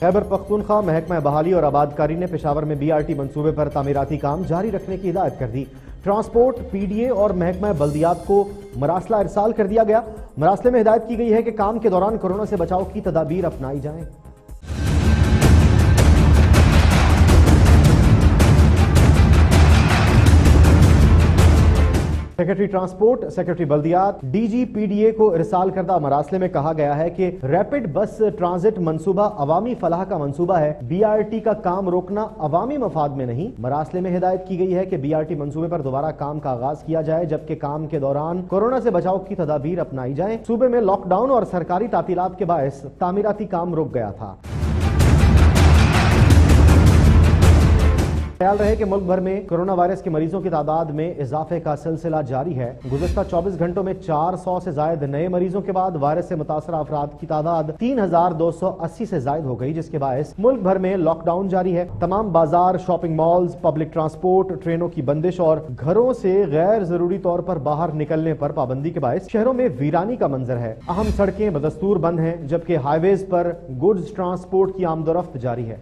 خیبر پختونخوا، محکمہ بحالی اور آبادکاری نے پشاور میں بی آر ٹی منصوبے پر تعمیراتی کام جاری رکھنے کی ہدایت کر دی۔ ٹرانسپورٹ، پی ڈی اے اور محکمہ بلدیات کو مراسلہ ارسال کر دیا گیا۔ مراسلے میں ہدایت کی گئی ہے کہ کام کے دوران کرونا سے بچاؤ کی تدابیر اپنائی جائیں۔ Secretary transport, secretary بلدیات، D G P D A کو ارسال کردہ مراسلے میں کہا گیا ہے کہ ریپڈ بس ٹرانزٹ منصوبہ عوامی فلاح کا منصوبہ ہے۔ بی آر ٹی کا کام روکنا عوامی مفاد میں نہیں۔ مراسلے میں ہدایت کی گئی ہے کہ بی آر ٹی منصوبے پر دوبارہ کام کا آغاز کیا جائے، جبکہ کام کے دوران کورونا سے بچاؤ کی تدابیر اپنائی جائیں۔ صوبے میں لاک ڈاؤن اور سرکاری تعطیلات کے باعث تعمیراتی کام رک گیا تھا۔ خیال رہے کہ ملک بھر میں کرونا وائرس کے مریضوں کی تعداد میں اضافے کا سلسلہ جاری ہے۔ گزشتہ چوبیس گھنٹوں میں چار سو سے زائد نئے مریضوں کے بعد وائرس سے متاثرہ افراد کی تعداد تین ہزار دو سو اسی سے زائد ہو گئی، جس کے باعث ملک بھر میں لاک ڈاؤن جاری ہے۔ تمام بازار شاپنگ مالز پبلک ٹرانسپورٹ ٹرینوں کی بندش اور گھروں سے غیر ضروری طور پر باہر نکلنے پر پابندی کے باعث شہروں میں ویرانی کا منظر ہے۔ اہم سڑکیں بدستور بند ہیں، جبکہ ہائی ویز پر گڈز ٹرانسپورٹ کی آمد و رفت جاری ہے۔